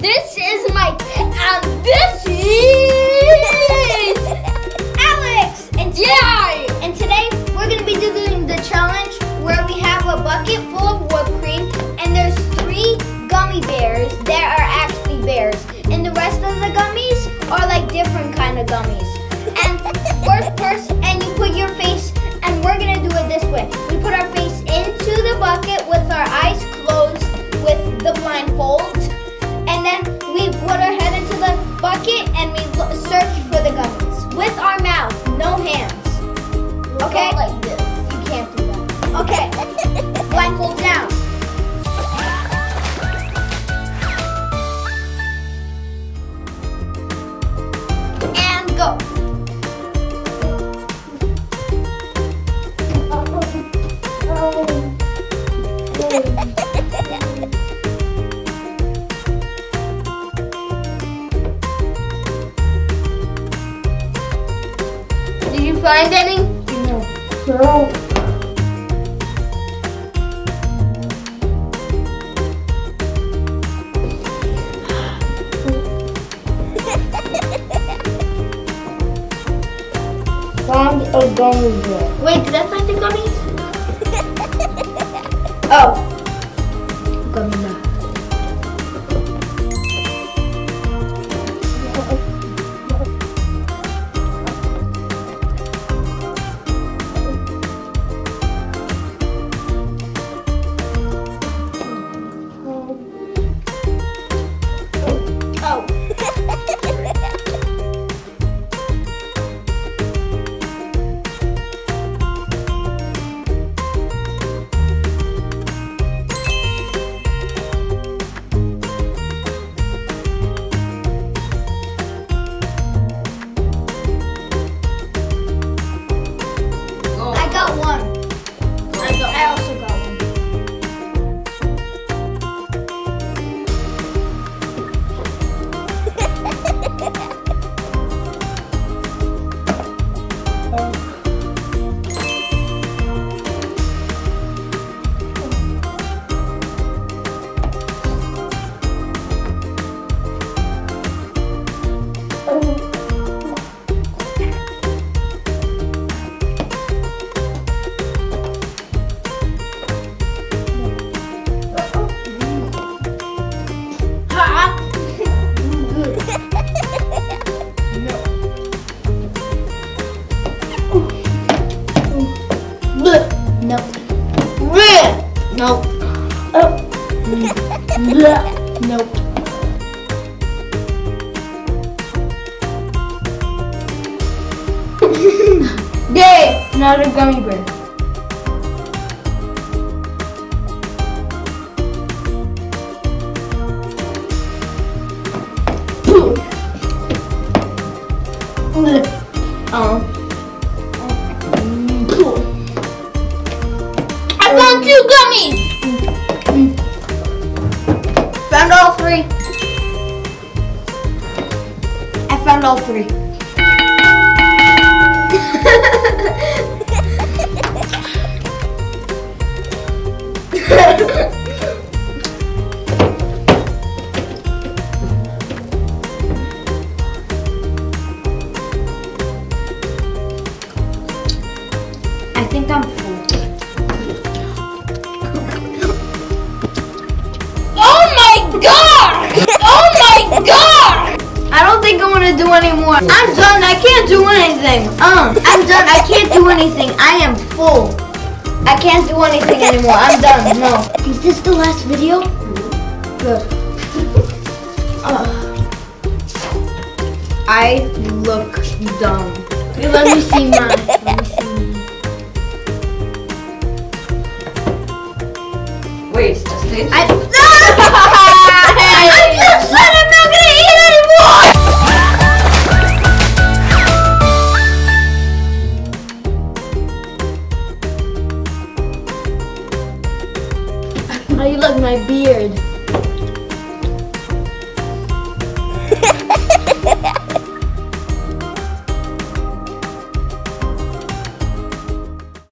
This is Mike, and this is Alex. And today, Yeah! and today we're gonna be doing the challenge where we have a bucket full of whipped cream, and there's three gummy bears that are actually bears, and the rest of the gummies are like different kind of gummies. And first person, and you put your face, and we're gonna do it this way. We put our face into the bucket Did you find any? No. Found a gummy bear. Wait, did I find the gummies? Oh. Nope. Bleh. Nope. Yay! Another gummy bear. Oh. I found two gummies! Found all three. I found all three. I think I'm anymore. I'm done. I can't do anything. Um, I'm done. I can't do anything. I am full. I can't do anything anymore. I'm done. No. Is this the last video? Good. Uh, I look dumb. Okay, let me see mine. Let me see mine. Wait, it's just I My beard.